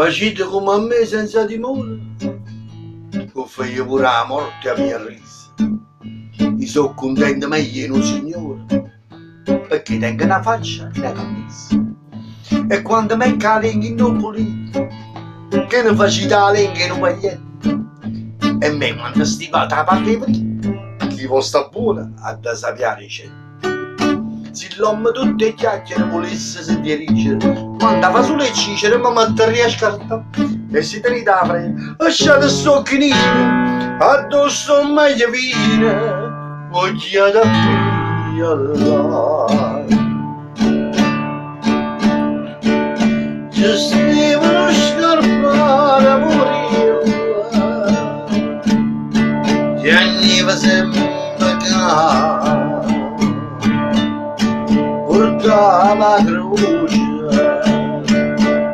Facite come a me senza timore, che fai pure la morte a mia risa. Io sono contento meglio in un signore, perché tengo una faccia e una camisa. E quando me cade in non pulito, che ne faccio la lingua in un paglietto, e me quando stivate la parte prima, chi vuole sta buona a da sapere c'è se l'uomo tutte chiacchiere volesse si dirigere quando fa sulle cicere ma mettere a scarta. E si te da frega lasciate sto chinino addosso meglio vine voglio da qui allora portava croce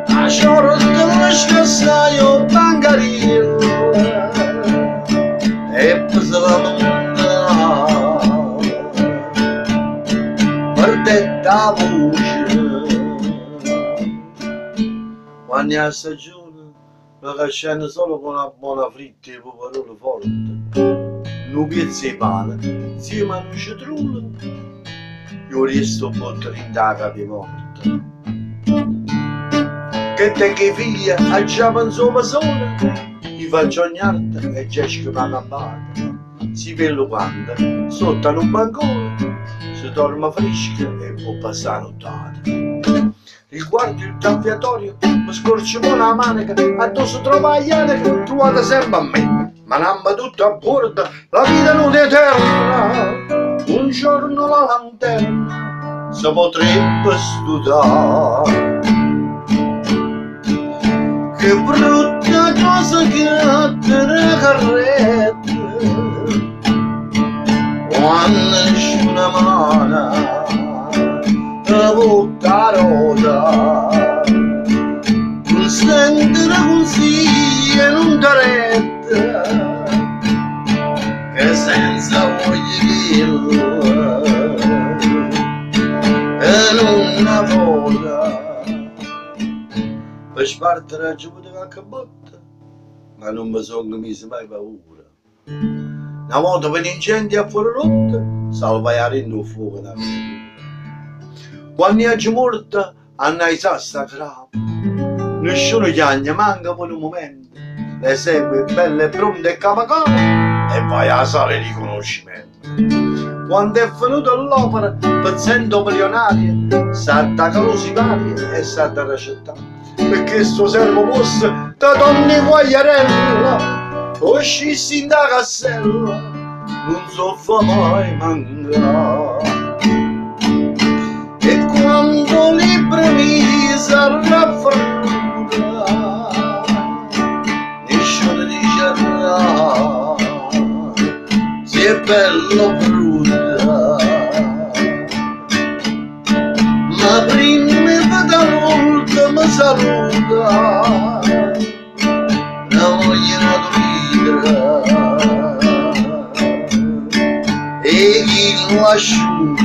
a sciorta la scassaio bancarino e perdetta voce quando è stagione la casciano solo con una buona fritta e parole forte non piezza di pane insieme a po' trintata di morte. Che te che figlia, aggiamo insomma sola, gli faccio ognarta e c'è una campata. Si vede quando, sotto un bancone, si dorme fresca e può passare nottata. Riguardo il cambiatorio, mi scorcio la manica, addosso trova gli che trovate sempre a me. Ma namba tutto a bordo, la vita non è eterna un giorno la lanterna si potrebbe studiare. Che brutta cosa che ha te carrette. Quando c'è una mano a buttare roda non sentire così e non daretta che senza per spartere giù di qualche botta ma non mi sono messo mai paura una volta per incendi a fuori rotta salvare in un fuoco da quando è morta hanno i sassa grave nessuno chiagna manca per un momento le segue belle pronte e capa e vai a sala di riconoscimento. Quando è venuta l'opera, pezzendo milionaria, s'attacca lo sipario e s'attacca città. Perché sto servo fosse da donne guagliarella, uscissi da cassella, non so fa mai mancare. E quando libro mi sarà che bello brutta l'ultima saluta la voglia ridere e chi lo asciuga